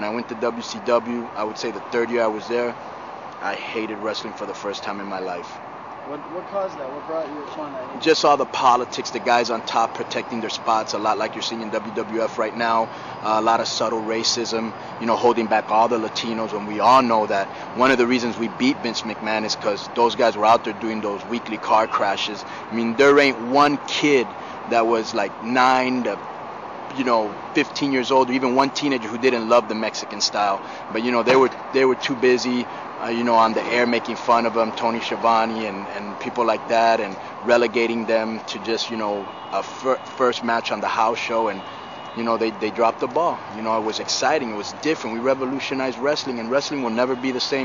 When I went to WCW, I would say the third year I was there, I hated wrestling for the first time in my life. What what caused that? What brought you upon that? Just all the politics, the guys on top protecting their spots, a lot like you're seeing in WWF right now. Uh, a lot of subtle racism, you know, holding back all the Latinos. When we all know that one of the reasons we beat Vince McMahon is because those guys were out there doing those weekly car crashes. I mean, there ain't one kid that was like nine to you know 15 years old or even one teenager who didn't love the Mexican style. But you know they were they were too busy uh, you know on the air making fun of them Tony Schiavone and and people like that and relegating them to just you know a fir- first match on the house show. And you know they they dropped the ball. You know it was exciting. It was different. We revolutionized wrestling and wrestling will never be the same